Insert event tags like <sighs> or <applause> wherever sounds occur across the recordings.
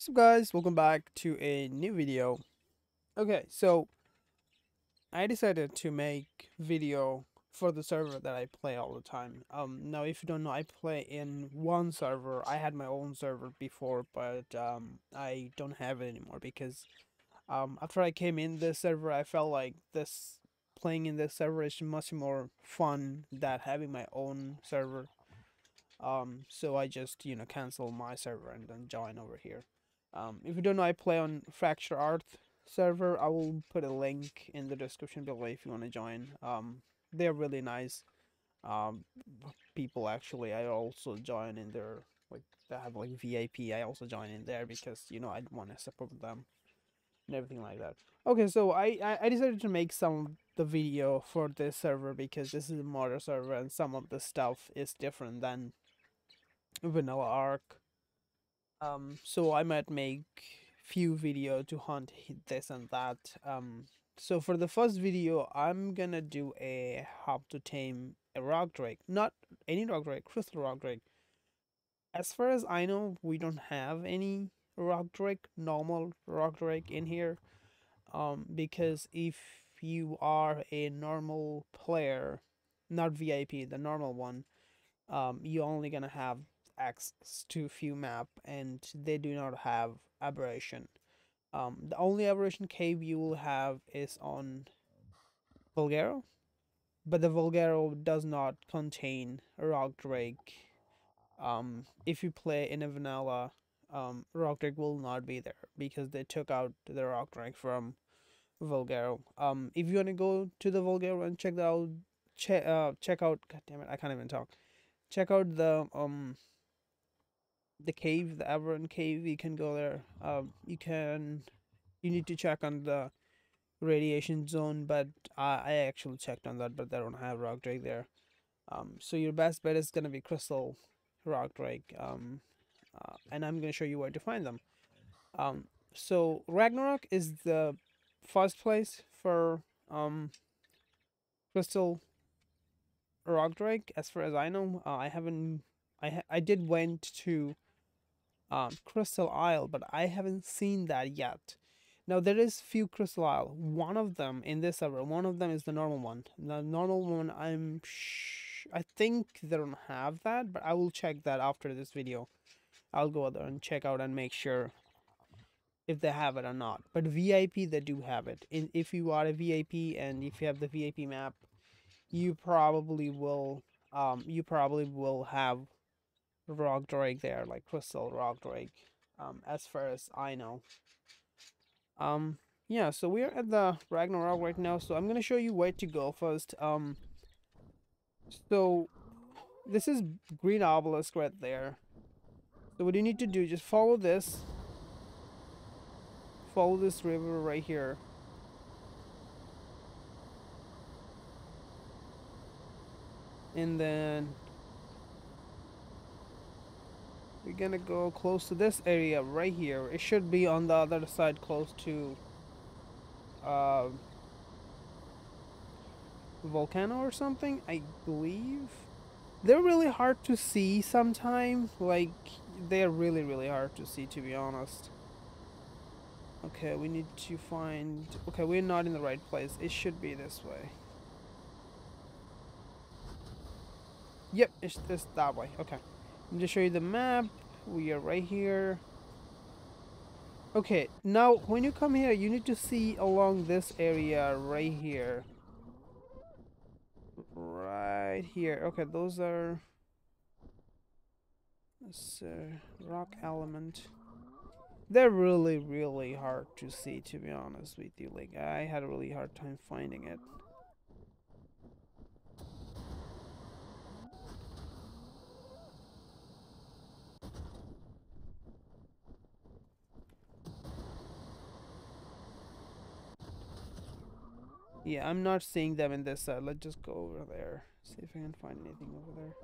What's up guys, welcome back to a new video. Okay, so I decided to make video for the server that I play all the time. Um, now if you don't know, I play in one server. I had my own server before, but um, I don't have it anymore because um, after I came in this server, I felt like this playing in this server is much more fun than having my own server. Um, so I just, you know, cancel my server and then join over here. Um, if you don't know, I play on Fractured Earth server. I will put a link in the description below if you want to join. Um, they're really nice um, people. Actually, I also join in their like they have like VIP. I also join in there because you know I want to support them and everything like that. Okay, so I, I decided to make some of the video for this server because this is a modder server and some of the stuff is different than vanilla ark um so i might make few video to hunt this and that um so for the first video i'm gonna do a how to tame a rock drake not any rock drake crystal rock drake. As far as i know we don't have any rock drake normal rock drake in here um because if you are a normal player not vip the normal one um you're only gonna have access to few map and they do not have aberration. Um, the only aberration cave you will have is on Valguero, but the Valguero does not contain Rock Drake. Um, if you play in a vanilla, um, Rock Drake will not be there because they took out the Rock Drake from Valguero. Um, if you want to go to the Valguero and check that out, check uh, check out. God damn it, I can't even talk. Check out the um the cave, the Aberon cave, you can go there. Um, you can, you need to check on the radiation zone, but I, I actually checked on that, but they don't have rock drake there. Um, so your best bet is gonna be crystal rock drake. Um, uh, and I'm gonna show you where to find them. Um, so Ragnarok is the first place for um crystal rock drake, as far as I know. Uh, I haven't. I ha I did went to um, Crystal Isle, but I haven't seen that yet. Now there is few Crystal Isle. One of them in this server, one of them is the normal one. The normal one, I'm I think they don't have that, but I will check that after this video. I'll go there and check out and make sure if they have it or not. But VIP, they do have it. If you are a VIP and if you have the VIP map, you probably will um you probably will have rock drake there, like crystal rock drake, um, as far as I know. Um, yeah, so we're at the Ragnarok right now, so I'm gonna show you where to go first. Um, so this is green obelisk right there. So what you need to do, just follow this. Follow this river right here. And then we're gonna go close to this area right here. It should be on the other side close to uh, volcano or something, I believe. They're really hard to see sometimes. Like, they're really, really hard to see, to be honest. Okay, we need to find... Okay, we're not in the right place. It should be this way. Yep, it's this that way. Okay. Let me just show you the map. We are right here. Okay, now when you come here, you need to see along this area right here. Right here. Okay, those are... This uh, rock element. They're really, really hard to see, to be honest with you. Like, I had a really hard time finding it. Yeah, I'm not seeing them in this side. Let's just go over there. See if I can find anything over there.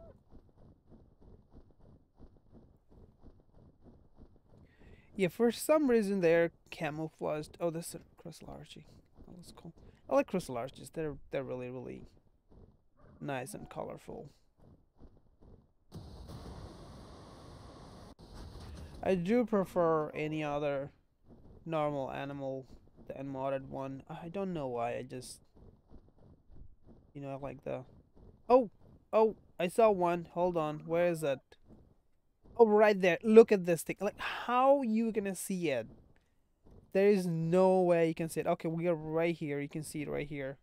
Yeah, for some reason they're camouflaged. Oh, this is crystal archie. Oh, that's cool. I like crystal arches. They're they're really really nice and colorful. I do prefer any other normal animal than modded one. I don't know why. I just, you know, like the. Oh, oh! I saw one. Hold on. Where is it? Oh, right there. Look at this thing. Like, how you gonna see it? There is no way you can see it. Okay, we are right here. You can see it right here.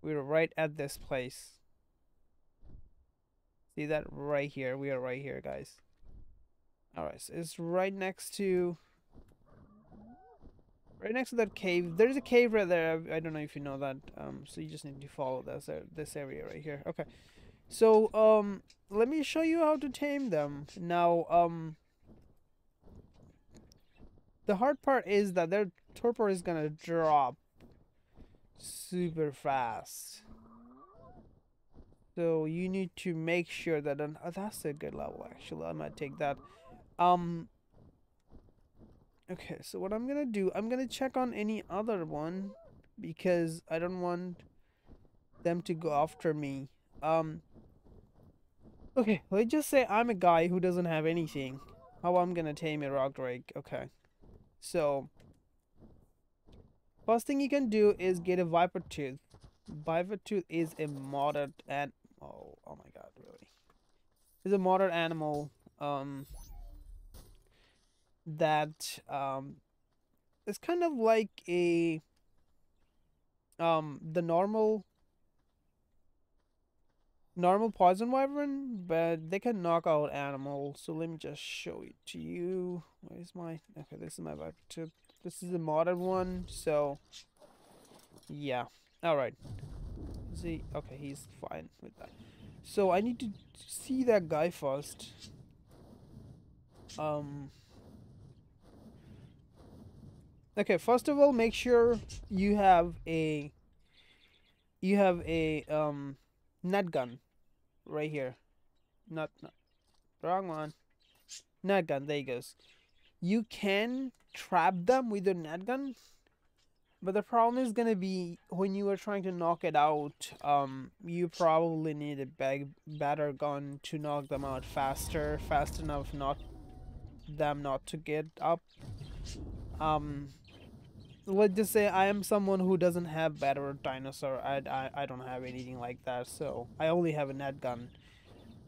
We're right at this place. See that right here? We are right here, guys. Alright, so it's right next to... Right next to that cave. There's a cave right there. I don't know if you know that. Um, so you just need to follow this, uh, this area right here. Okay. So, um, let me show you how to tame them. Now, um, the hard part is that their torpor is gonna drop super fast. So you need to make sure that oh, that's a good level actually. I might take that. Um. Okay, so what I'm gonna do, I'm gonna check on any other one because I don't want them to go after me. Um. Okay, let's just say I'm a guy who doesn't have anything. How I'm gonna tame a rock drake? Okay, so first thing you can do is get a viper tooth. Viper tooth is a modded and oh oh my god, really, It's a modded animal. Um, that um is kind of like a um the normal normal poison wyvern but they can knock out animals. So let me just show it to you. Where's my okay this is my tip this is the modern one so yeah. All right. See okay he's fine with that. So i need to see that guy first. Um Okay, first of all, make sure you have a you have a um net gun right here. Not, not wrong one. Net gun, there he goes. You can trap them with your net gun, but the problem is gonna be when you are trying to knock it out. Um, you probably need a better gun to knock them out faster, fast enough not them not to get up. Um, let's just say I am someone who doesn't have better dinosaur. I, I, I don't have anything like that, so I only have a net gun.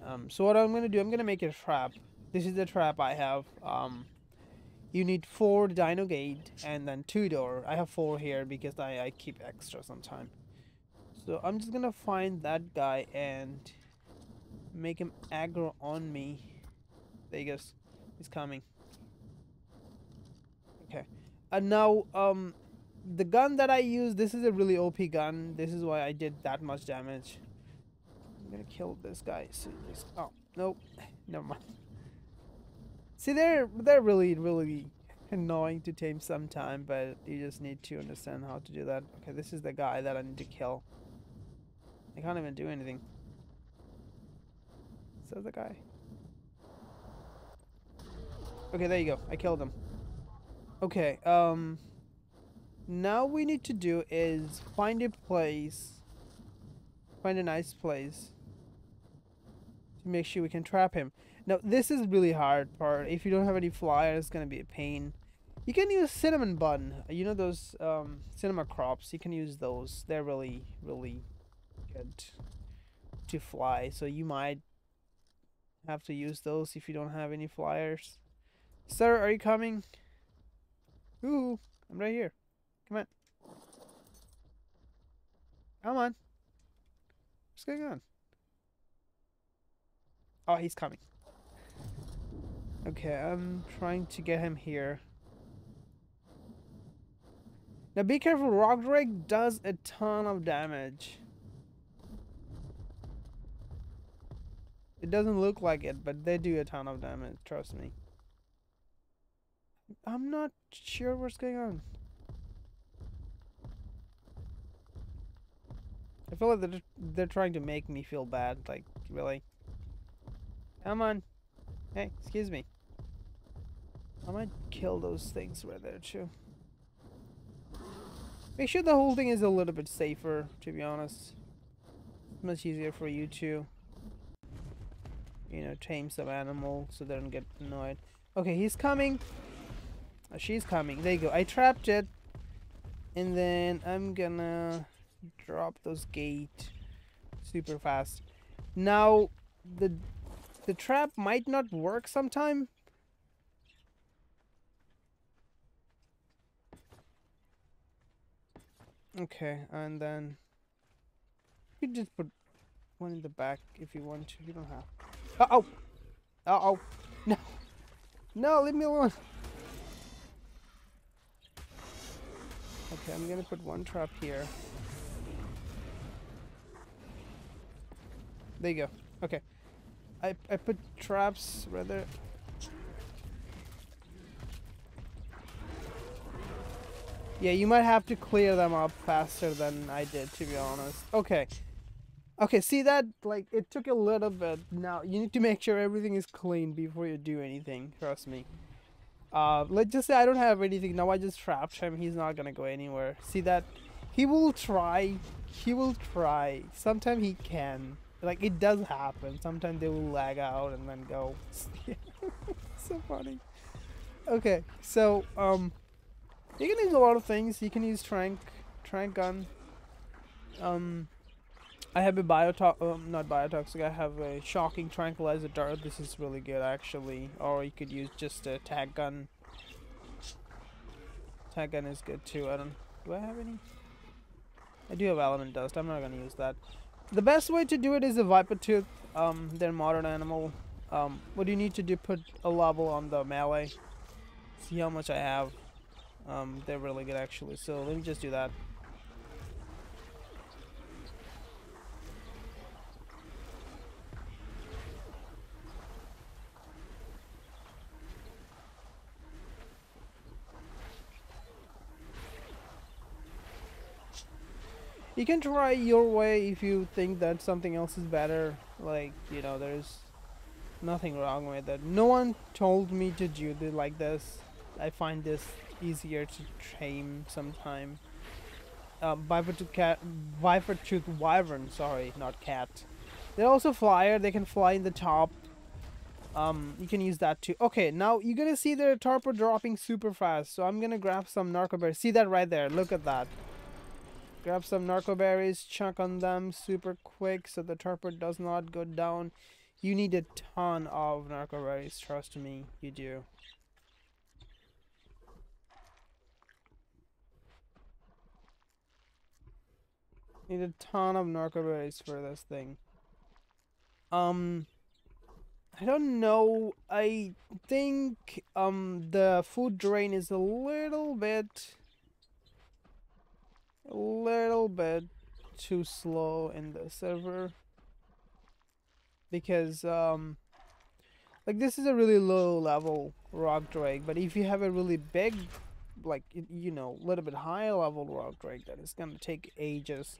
Um, so what I'm gonna do, I'm gonna make a trap. This is the trap I have. Um, you need four dino gate and then two door. I have four here because I, I keep extra sometime. So I'm just gonna find that guy and make him aggro on me. There he goes. He's coming. And now, um, the gun that I use, this is a really OP gun. This is why I did that much damage. I'm gonna kill this guy. Oh, nope. <laughs> Never mind. See, they're, they're really, really annoying to tame sometime, but you just need to understand how to do that. Okay, this is the guy that I need to kill. I can't even do anything. So the guy. Okay, there you go. I killed him. Okay, um... Now we need to do is find a place. Find a nice place. To make sure we can trap him. Now, this is really hard part. If you don't have any flyers, it's gonna be a pain. You can use cinnamon bun. You know those um, Sinomacrops? You can use those. They're really, really good to fly. So you might have to use those if you don't have any flyers. Sir, are you coming? Ooh, I'm right here. Come on. Come on. What's going on? Oh, he's coming. Okay, I'm trying to get him here. Now be careful, Rock Drake does a ton of damage. It doesn't look like it, but they do a ton of damage, trust me. I'm not sure what's going on. I feel like they're, they're trying to make me feel bad. Like, really? Come on. Hey, excuse me. I might kill those things right there, too. Make sure the whole thing is a little bit safer, to be honest. much easier for you to, you know, tame some animal so they don't get annoyed. Okay, he's coming. Oh, she's coming. There you go. I trapped it. And then I'm gonna drop those gate super fast. Now, the the trap might not work sometime. Okay, and then you just put one in the back if you want to. You don't have. Uh oh. Uh oh. No. No, leave me alone. Okay, I'm gonna put one trap here. There you go. Okay. I, I put traps rather... Yeah, you might have to clear them up faster than I did, to be honest. Okay. Okay, see that? Like, it took a little bit. Now, you need to make sure everything is clean before you do anything. Trust me. Uh, let's just say I don't have anything. Now I just trapped him. He's not gonna go anywhere. See that? He will try. He will try. Sometimes he can. Like, it does happen. Sometimes they will lag out and then go. <laughs> so funny. Okay, so, um, you can use a lot of things. You can use trank, trank gun. Um, I have a biotox, um, not biotoxic, I have a shocking tranquilizer dart. This is really good actually. Or you could use just a tag gun. Tag gun is good too. I don't, do I have any? I do have element dust. I'm not gonna use that. The best way to do it is a viper tooth. Um, they're modern animal. Um, what do you need to do? Put a level on the melee. See how much I have. Um, they're really good actually. So let me just do that. You can try your way if you think that something else is better. Like you know there's nothing wrong with it. No one told me to do it like this. I find this easier to tame sometime. Viper to cat viper tooth wyvern sorry not cat. They're also flyer they can fly in the top. Um you can use that too. Okay now you're gonna see the torpor dropping super fast so i'm gonna grab some narco berries see that right there? Look at that Grab some narco berries, chunk on them super quick so the torpor does not go down. You need a ton of narco berries, trust me, you do. Need a ton of narco berries for this thing. Um, I don't know. I think um the food drain is a little bit a little bit too slow in the server. Because um like this is a really low level rock drake but if you have a really big like you know a little bit higher level rock drake that is gonna take ages.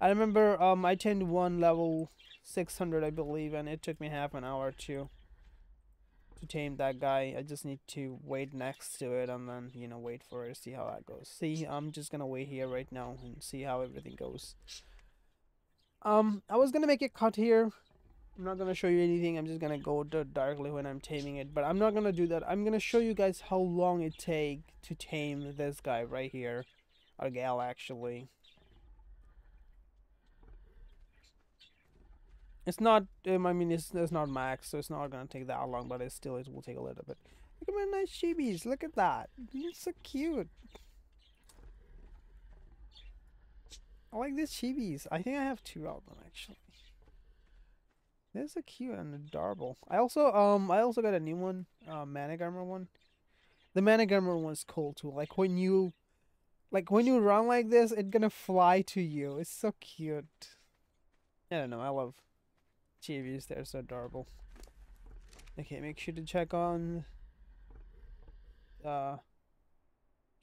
I remember um i turned one level 600 i believe and it took me half an hour to to tame that guy. I just need to wait next to it and then, you know, wait for it, to see how that goes. See, I'm just gonna wait here right now and see how everything goes. Um, I was gonna make a cut here. I'm not gonna show you anything. I'm just gonna go directly when I'm taming it. But I'm not gonna do that. I'm gonna show you guys how long it take to tame this guy right here. Or gal, actually. It's not, um, I mean, it's, it's not max, so it's not gonna take that long, but it still it will take a little bit. Look at my nice chibis, look at that. You're so cute. I like these chibis. I think I have two of them, actually. They're so cute and adorable. I also, um, I also got a new one, uh, Managarmr one. The Managarmr one's cool, too. Like, when you, like, when you run like this, it's gonna fly to you. It's so cute. I don't know, I love chibis, they're so adorable. Okay, make sure to check on uh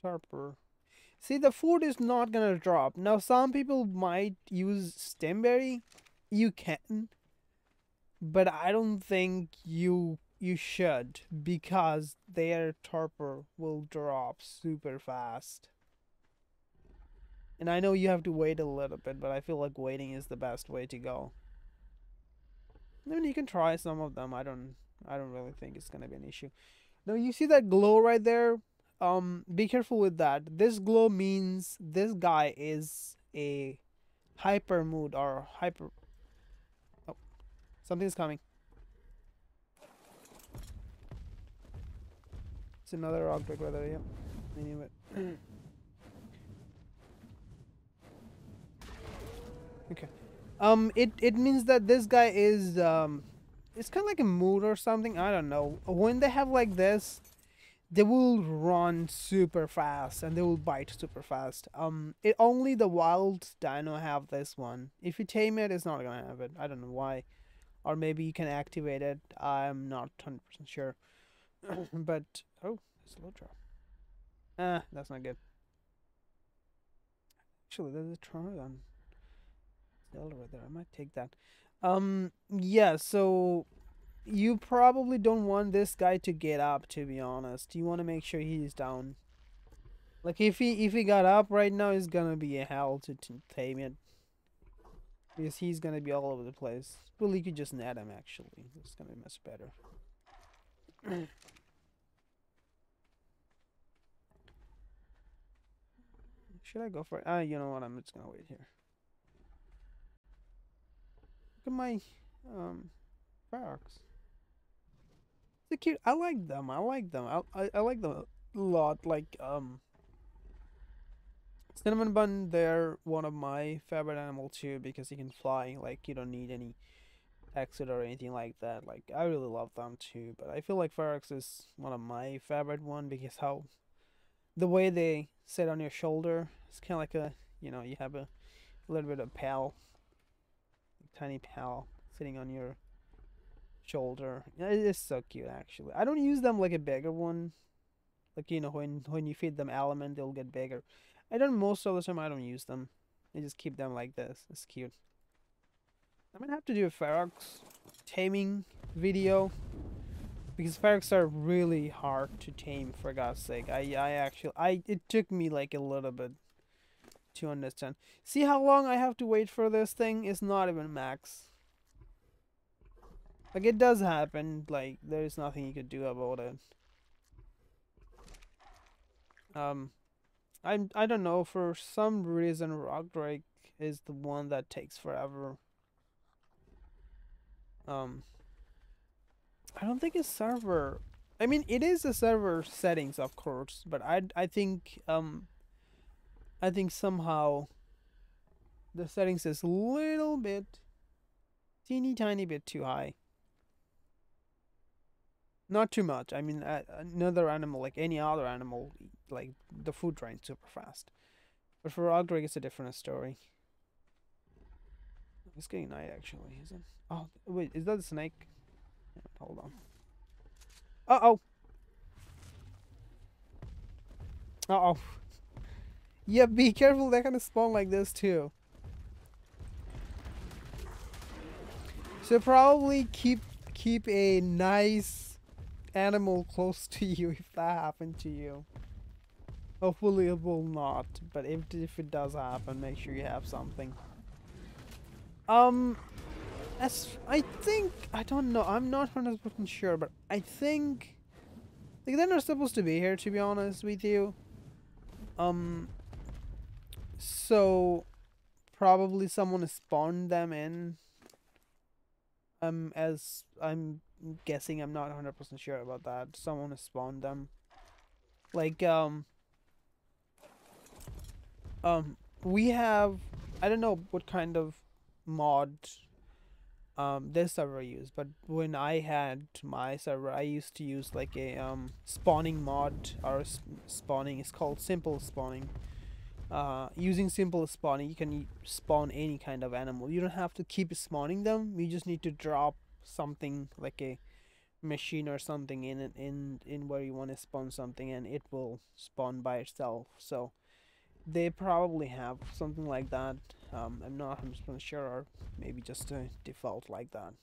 Torpor. See the food is not gonna drop. Now some people might use stimberry. You can. But I don't think you you should because their torpor will drop super fast. And I know you have to wait a little bit, but I feel like waiting is the best way to go. I mean, you can try some of them. I don't, I don't really think it's gonna be an issue. Now you see that glow right there? Um, be careful with that. This glow means this guy is a hyper mood or hyper. Oh, something's coming. It's another break right there. Yep, I knew it. okay. Um, it it means that this guy is um, it's kind of like a mood or something. I don't know. When they have like this, they will run super fast and they will bite super fast. Um, it only the wild dino have this one. If you tame it, it's not gonna have it. I don't know why, or maybe you can activate it. I'm not hundred percent sure. <coughs> but oh, slow drop. Ah, that's not good. Actually, there's a Troodon still right there. I might take that. Um, yeah, so you probably don't want this guy to get up, to be honest. You want to make sure he's down. Like, if he if he got up right now, it's gonna be a hell to, to tame it. Because he's gonna be all over the place. Well, you could just net him, actually. It's gonna be much better. <clears throat> Should I go for it? Ah, uh, you know what? I'm just gonna wait here. Look at my um Ferox. They're cute. I like them. I like them. I, I, I like them a lot. Like um Cinnamon Bun, they're one of my favorite animals too because you can fly. Like you don't need any exit or anything like that. Like I really love them too. But I feel like Ferox is one of my favorite one because how the way they sit on your shoulder, it's kind of like a you know you have a little bit of pal, tiny pal sitting on your shoulder. It is so cute actually. I don't use them like a bigger one. Like you know when when you feed them element they'll get bigger. I don't most of the time I don't use them. I just keep them like this. It's cute. I'm gonna have to do a Ferox taming video because Ferox are really hard to tame for God's sake. I I actually I it took me like a little bit to understand. See how long I have to wait for this thing? It's not even max. Like it does happen, like there's nothing you could do about it. Um I'm I don't know, for some reason Rock Drake is the one that takes forever. Um I don't think it's server I mean it is a server settings of course, but I I think um I think somehow the settings is a little bit teeny tiny bit too high. Not too much. I mean, uh, another animal, like any other animal, like the food drains super fast. But for Ogdrig, it's a different story. It's getting night, actually, is it? Oh, wait, is that a snake? Hold on. Uh-oh! Uh-oh. Yeah, be careful, they're gonna spawn like this, too. So probably keep keep a nice animal close to you if that happened to you. Hopefully it will not, but if, if it does happen, make sure you have something. Um, as I think, I don't know, I'm not 100% sure, but I think, like, they're not supposed to be here, to be honest with you. Um, so, probably someone spawned them in, um, as I'm guessing. I'm not 100% sure about that. Someone spawned them. Like, um... Um, we have... I don't know what kind of mod um, this server used, but when I had my server, I used to use like a um, spawning mod, or spawning, it's called simple spawning. Uh, using simple spawning, you can spawn any kind of animal. You don't have to keep spawning them, you just need to drop something like a machine or something in it in in where you want to spawn something and it will spawn by itself. So they probably have something like that. Um, I'm not 100% sure or maybe just a default like that.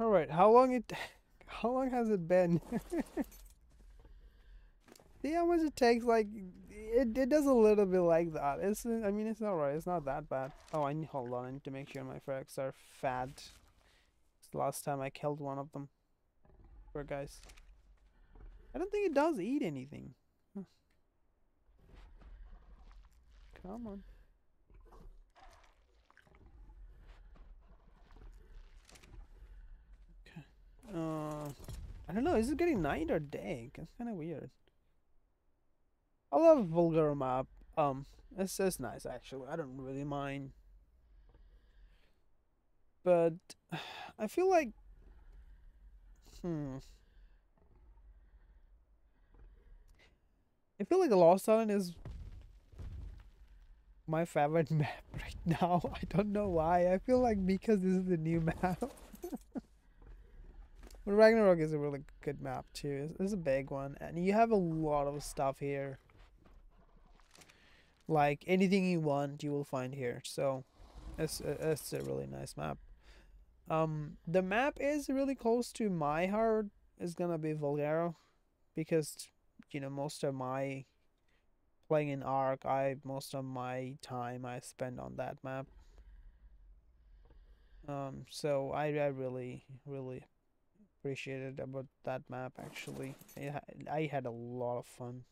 Alright how long it <laughs> how long has it been <laughs> see how much it takes like it, it does a little bit like that. It's I mean it's alright. It's not that bad. Oh, I need hold on. I need to make sure my frags are fat. the last time I killed one of them. Poor guys. I don't think it does eat anything. Come on. Okay. Uh, I don't know. Is it getting night or day? It's kind of weird. I love Vulgar map. Um, it's it's nice actually. I don't really mind. But <sighs> I feel like hmm. I feel like Lost Island is my favorite <laughs> map right now. <laughs> I don't know why. I feel like because this is the new <laughs> map. but Ragnarok is a really good map too. It's, it's a big one, and you have a lot of stuff here. Like anything you want, you will find here. So, it's it's a really nice map. Um, the map is really close to my heart. Is gonna be Valguero, because you know most of my playing in Ark, I most of my time I spend on that map. Um, so I I really really appreciated about that map actually. I I had a lot of fun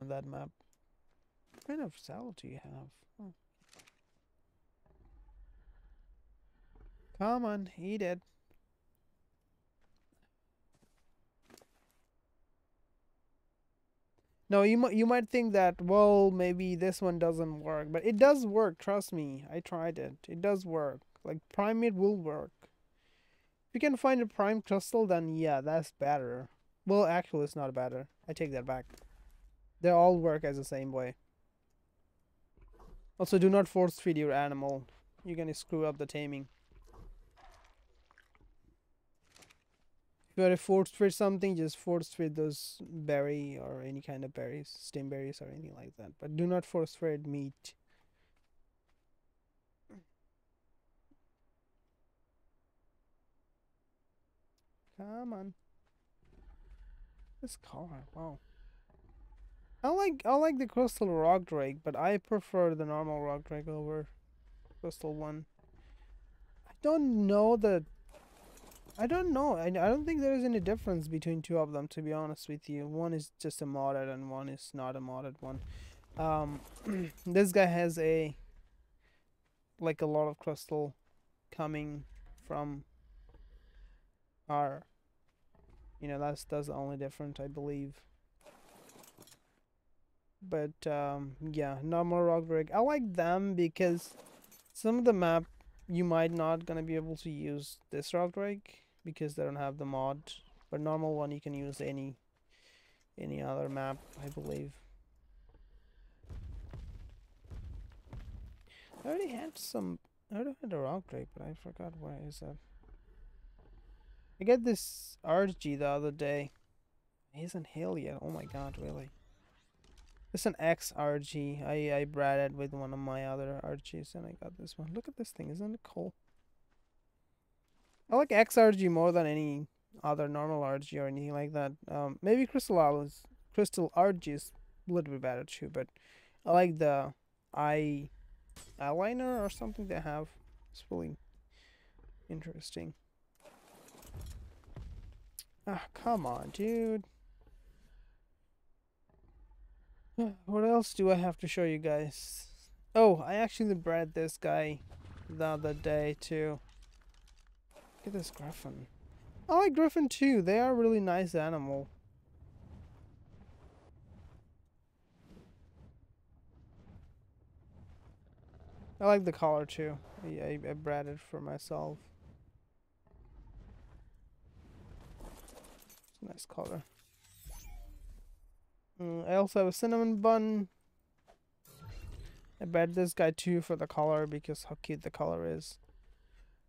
on that map. Kind of cell do you have? Oh. Come on, eat it. No, you might you might think that well maybe this one doesn't work, but it does work. Trust me, I tried it. It does work. Like primate will work. If you can find a prime crystal, then yeah, that's better. Well, actually, it's not better. I take that back. They all work as the same way. Also, do not force feed your animal. You're gonna screw up the taming. If you to force feed something, just force feed those berry or any kind of berries, stem berries or anything like that. But do not force feed meat. Come on. This color, wow. I like I like the crystal rock drake, but I prefer the normal rock drake over crystal one. I don't know the I don't know. I, I don't think there is any difference between two of them to be honest with you. One is just a modded and one is not a modded one. Um <clears throat> this guy has a like a lot of crystal coming from our you know that's that's the only difference I believe but um, yeah normal rock drake I like them because some of the map you might not gonna be able to use this rock drake because they don't have the mod but normal one you can use any any other map I believe. I already had some I already had a rock drake but I forgot where is that I get this RG the other day. He isn't hail yet. Oh my god really it's an XRG. I, I bred it with one of my other RGs and I got this one. Look at this thing. Isn't it cool? I like XRG more than any other normal RG or anything like that. Um, maybe Crystal is Crystal RG is a little bit better too, but I like the eye eyeliner or something they have. It's really interesting. Ah, come on, dude. <sighs> What else do I have to show you guys? Oh, I actually bred this guy the other day too. Look at this griffin. I like griffin too. They are a really nice animal. I like the collar too. I, I, I bred it for myself. Nice color. Mm, I also have a cinnamon bun. I bet this guy too for the color because how cute the color is.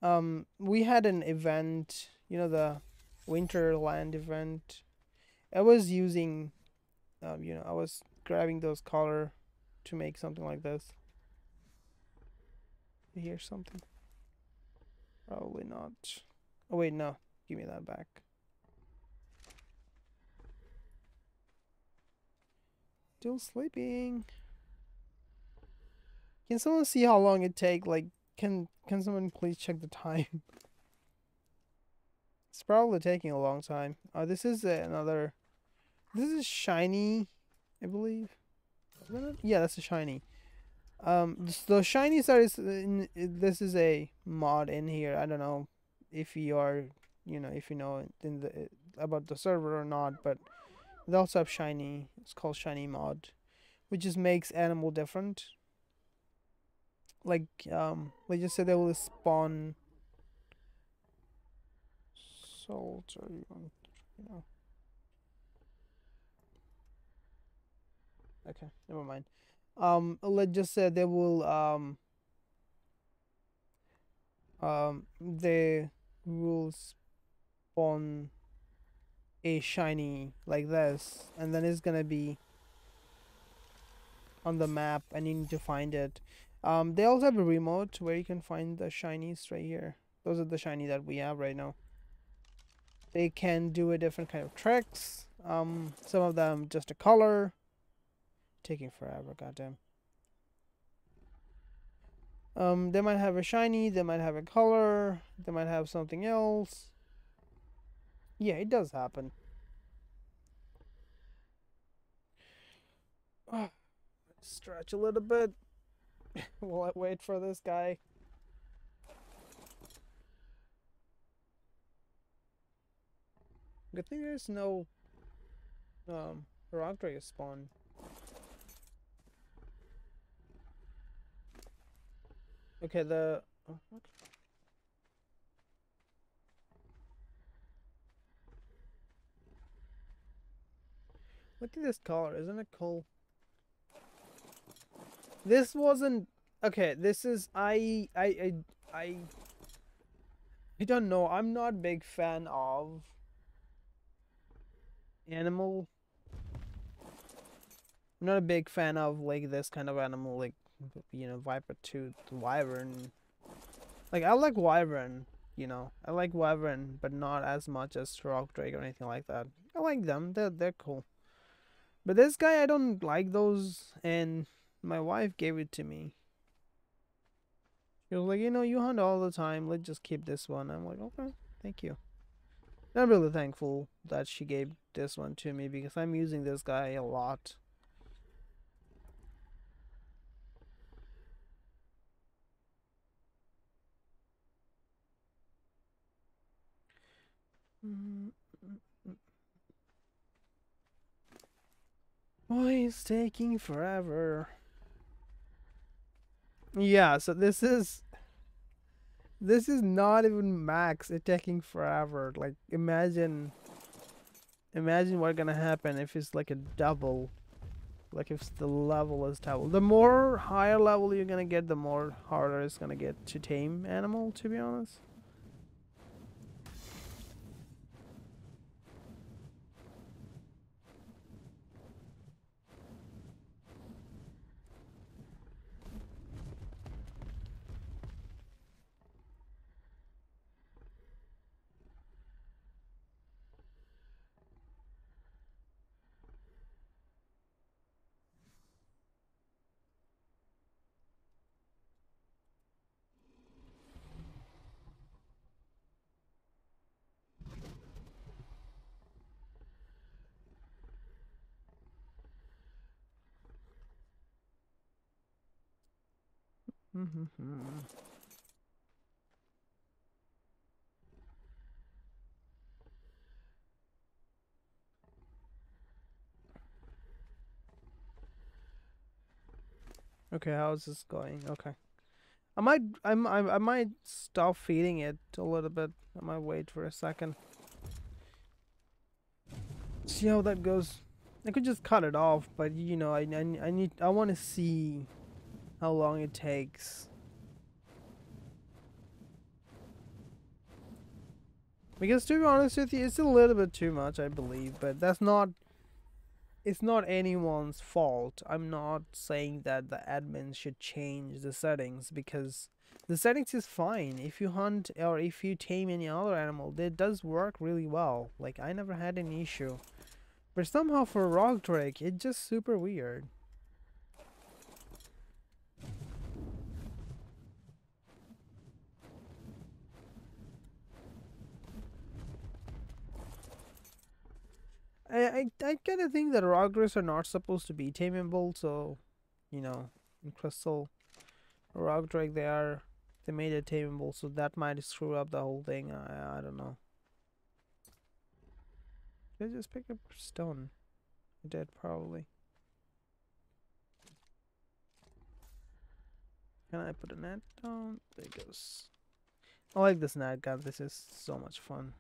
Um, we had an event, you know, the Winterland event. I was using, um, you know, I was grabbing those color to make something like this. You hear something? Probably not. Oh wait, no. Give me that back. Still sleeping. Can someone see how long it take? Like, can can someone please check the time? <laughs> It's probably taking a long time. Oh, this is another. This is shiny, I believe. Yeah, that's a shiny. Um, the shiny side is in, this is a mod in here. I don't know if you are, you know, if you know in the about the server or not, but they also have shiny. It's called shiny mod, which just makes animal different. Like um, like just say they will spawn salt. Okay, never mind um let's just say they will um um they will spawn a shiny like this and then it's gonna be on the map and you need to find it. Um they also have a remote where you can find the shinies right here. Those are the shiny that we have right now. They can do a different kind of tricks. Um some of them just a color. Taking forever, goddamn. Um, they might have a shiny, they might have a color, they might have something else. Yeah, it does happen. Oh, <sighs> stretch a little bit <laughs> while I wait for this guy. Good thing there's no um rock drake spawn. Okay, the... Oh, Look at this color, isn't it cool? This wasn't... Okay, this is... I... I... I... I, I don't know, I'm not a big fan of... Animal... I'm not a big fan of, like, this kind of animal, like, you know, Viper Tooth, Wyvern. Like, I like Wyvern, you know. I like Wyvern, but not as much as Rock Drake or anything like that. I like them. They're, they're cool. But this guy, I don't like those, and my wife gave it to me. She was like, you know, you hunt all the time. Let's just keep this one. I'm like, okay, thank you. I'm really thankful that she gave this one to me because I'm using this guy a lot. Why is taking forever? Yeah, so this is this is not even max it's taking forever. Like imagine imagine what's gonna happen if it's like a double like if the level is double. The more higher level you're gonna get the more harder it's gonna get to tame animal to be honest Mm-hmm. okay, how's this going? Okay. I might I'm I, I might stop feeding it a little bit. I might wait for a second. See how that goes. I could just cut it off, but you know, I I, I need I want to see how long it takes. Because to be honest with you, it's a little bit too much, I believe, but that's not it's not anyone's fault. I'm not saying that the admin should change the settings because the settings is fine. If you hunt or if you tame any other animal, it does work really well. Like I never had an issue. But somehow for Rock Drake, it's just super weird. I, I kind of think that Rogras are not supposed to be tameable, so, you know, in Crystal, Rock Drake, they are, they made it tameable, so that might screw up the whole thing. I, I don't know. Did I just pick up stone? I did, probably. Can I put a net down? There goes. I like this net gun. This is so much fun.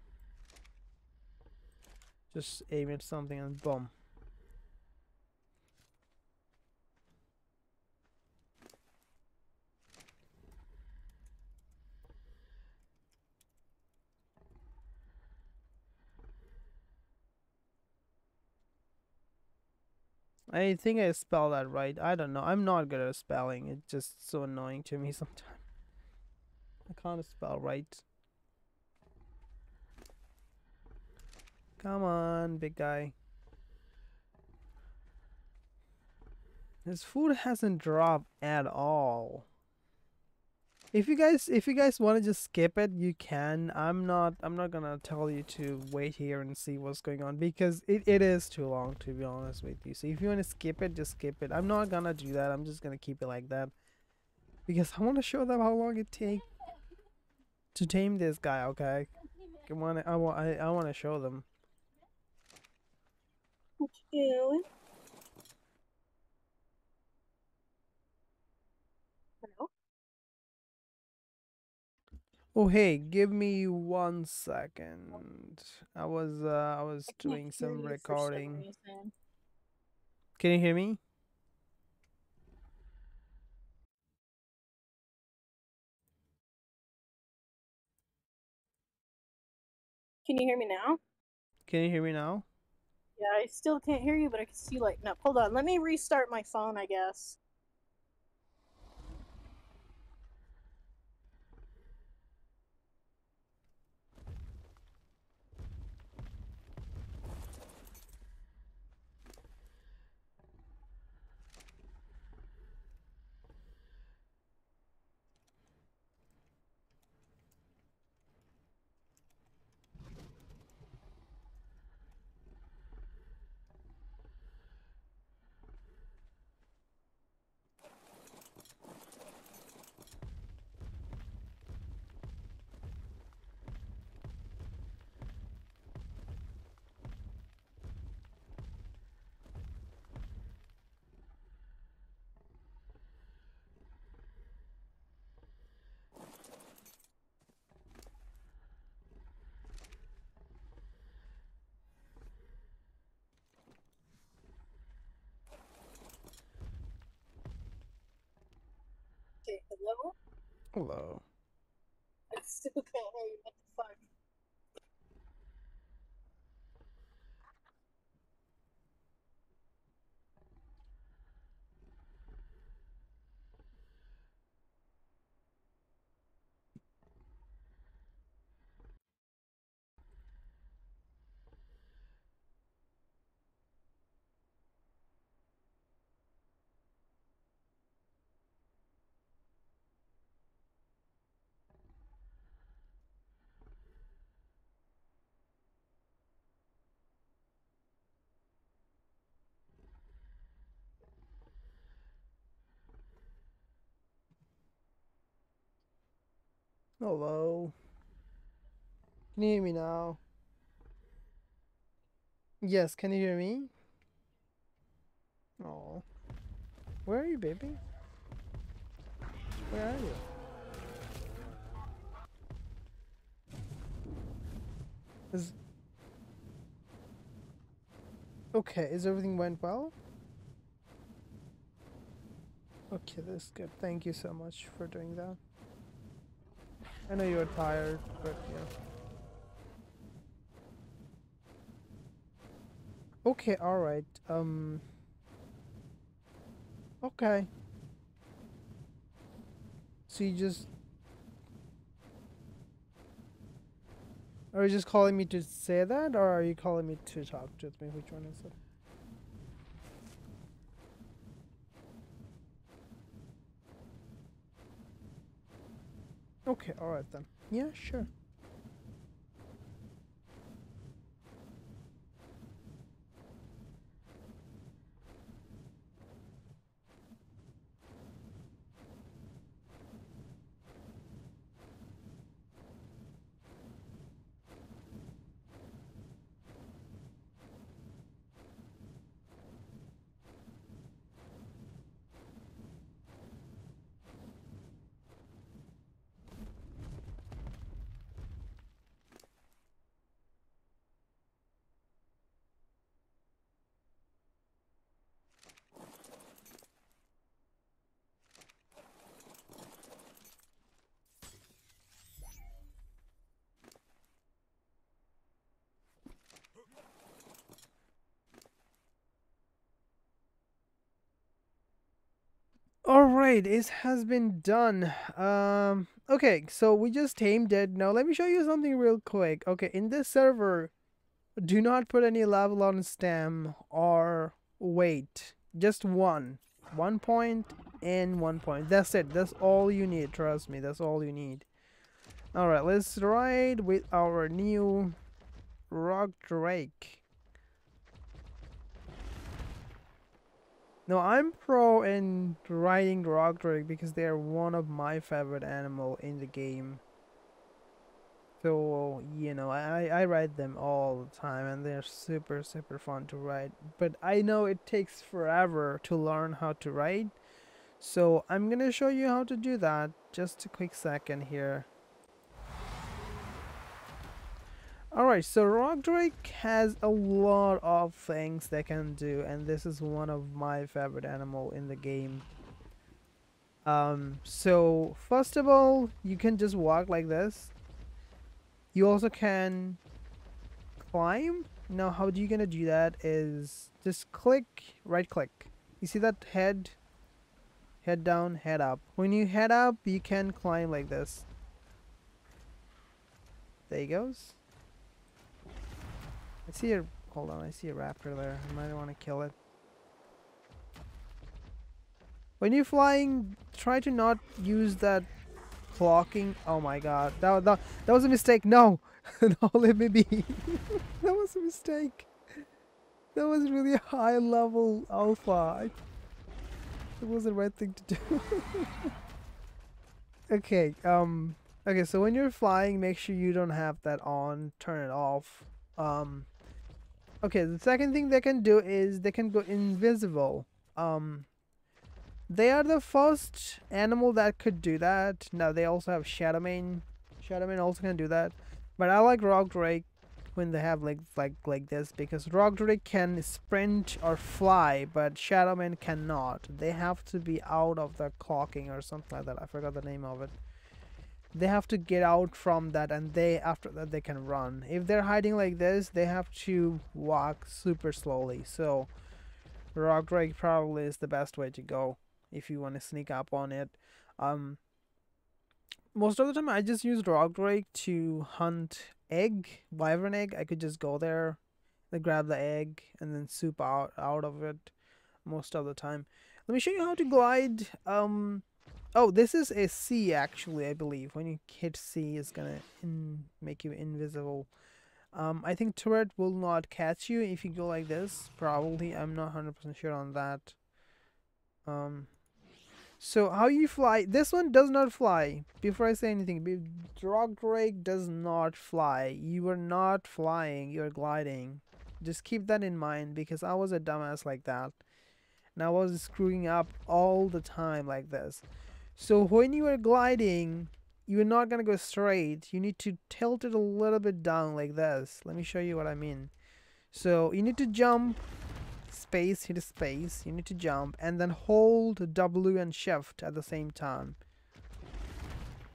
Just aim at something and boom. I think I spelled that right. I don't know. I'm not good at spelling. It's just so annoying to me <laughs> sometimes. I can't spell right. Come on, big guy. His food hasn't dropped at all. If you guys if you guys want to just skip it, you can. I'm not I'm not gonna tell you to wait here and see what's going on because it, it is too long to be honest with you. So if you want to skip it, just skip it. I'm not gonna do that. I'm just gonna keep it like that. Because I want to show them how long it takes to tame this guy, okay? I want I want I, I want to show them. What you doing? Hello? Oh hey, give me one second. I was uh I was I doing some recording. reason. Can you hear me? Can you hear me now? Can you hear me now? Yeah, I still can't hear you, but I can see lighting up. Hold on, let me restart my phone, I guess. Okay, hello? Hello. <laughs> I still can't Hello. Can you hear me now? Yes, can you hear me? Oh. Where are you, baby? Where are you? Is Okay, is everything went well? Okay, that's good. Thank you so much for doing that. I know you're tired, but yeah. Okay, alright. Um. Okay. So you just. Are you just calling me to say that, or are you calling me to talk with me? Which one is it? Okay, alright then. Yeah, sure. Right, it has been done. Um, okay, so we just tamed it. Now let me show you something real quick. Okay, in this server, do not put any level on stem or weight. Just one. One point and one point. That's it. That's all you need. Trust me. That's all you need. Alright, let's ride with our new Rock Drake. No, I'm pro in riding Rock Drake because they are one of my favorite animal in the game. So, you know, I, I ride them all the time and they're super, super fun to ride. But I know it takes forever to learn how to ride. So I'm gonna show you how to do that. Just a quick second here. Alright, so Rock Drake has a lot of things they can do and this is one of my favorite animal in the game. Um, so first of all, you can just walk like this. You also can climb. Now how you gonna do that is just click, right click. You see that head? Head down, head up. When you head up, you can climb like this. There he goes. I see a hold on, I see a raptor there. I might want to kill it. When you're flying, try to not use that cloaking. Oh my god. That, that, that was a mistake. No. <laughs> no, let me be. <laughs> that was a mistake. That was really high level alpha. I, it was the right thing to do. <laughs> okay, um okay, so when you're flying, make sure you don't have that on. Turn it off. Um Okay, the second thing they can do is they can go invisible. Um, they are the first animal that could do that. Now they also have Shadowmane. Shadowmane also can do that. But I like Rock Drake when they have like like like this because Rock Drake can sprint or fly, but Shadowmane cannot. They have to be out of the cloaking or something like that. I forgot the name of it they have to get out from that and they after that they can run. If they're hiding like this they have to walk super slowly. So rock drake probably is the best way to go if you want to sneak up on it. Um most of the time i just use rock drake to hunt egg wyvern egg. I could just go there they grab the egg and then soup out out of it most of the time. Let me show you how to glide um Oh, this is a C actually, I believe. When you hit C, it's gonna make you invisible. Um, I think turret will not catch you if you go like this. Probably, I'm not 100% sure on that. Um, so how you fly? This one does not fly. Before I say anything, Rock Drake does not fly. You are not flying. You are gliding. Just keep that in mind because I was a dumbass like that. And I was screwing up all the time like this. So when you are gliding, you're not going to go straight. You need to tilt it a little bit down like this. Let me show you what I mean. So you need to jump, space, hit space. You need to jump and then hold W and shift at the same time.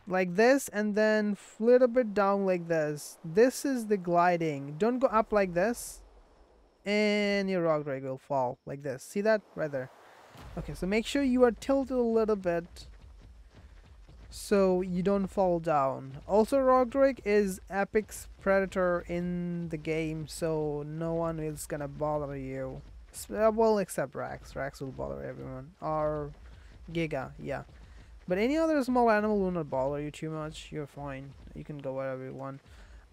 Like this and then a little bit down like this. This is the gliding. Don't go up like this. And your rock drake will fall like this. See that? Right there. Okay, so make sure you are tilted a little bit so you don't fall down. Also, Drake is apex predator in the game, so no one is gonna bother you. Uh, well, except Rex. Rex will bother everyone. Or Giga, yeah. But any other small animal will not bother you too much. You're fine. You can go wherever you want.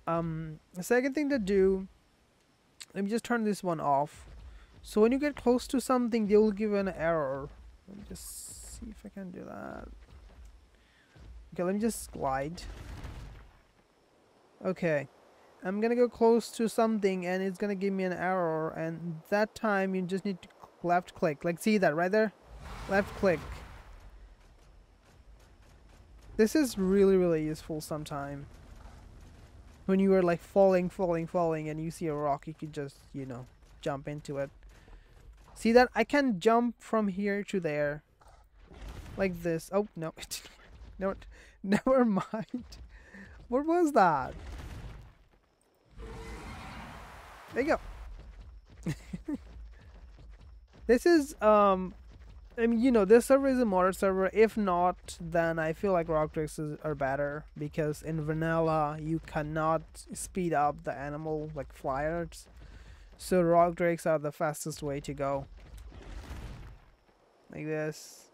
Um, the second thing to do, let me just turn this one off. So when you get close to something, they will give an error. Let me just see if I can do that. Okay, let me just glide. Okay. I'm gonna go close to something and it's gonna give me an error and that time you just need to left click. Like see that right there? Left click. This is really really useful sometime. When you are like falling, falling, falling and you see a rock you could just, you know, jump into it. See that? I can jump from here to there. Like this. Oh, no. <laughs> no, <laughs> Never mind. What was that? There you go. <laughs> this is um I mean, you know, this server is a modded server. If not, then I feel like rock drakes are better because in vanilla you cannot speed up the animal like flyers. So rock drakes are the fastest way to go. Like this.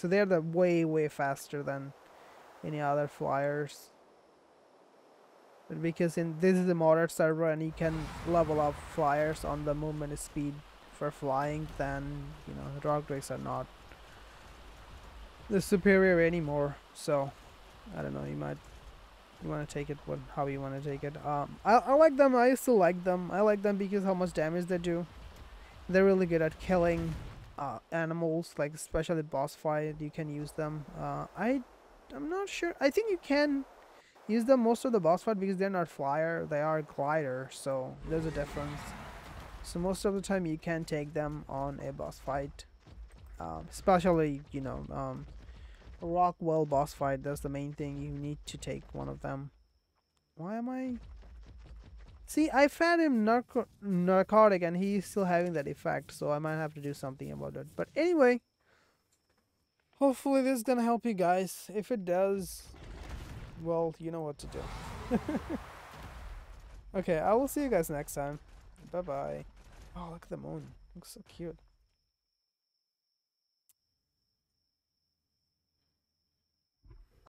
So they're the way way faster than any other flyers. But because in this is a modded server and you can level up flyers on the movement speed for flying, then you know the drakes are not the superior anymore. So I don't know. You might you want to take it what how you want to take it. Um, I I like them. I still like them. I like them because how much damage they do. They're really good at killing uh, animals, like especially boss fight. You can use them. Uh, I I'm not sure. I think you can use them most of the boss fight because they're not flyer. They are glider. So there's a difference. So most of the time you can take them on a boss fight. Um, especially, you know, um, Rockwell boss fight, that's the main thing. You need to take one of them. Why am I... See, I fed him narco narcotic and he's still having that effect, so I might have to do something about it. But anyway, hopefully this is gonna help you guys. If it does, well, you know what to do. <laughs> okay, I will see you guys next time. Bye bye. Oh, look at the moon. Looks so cute.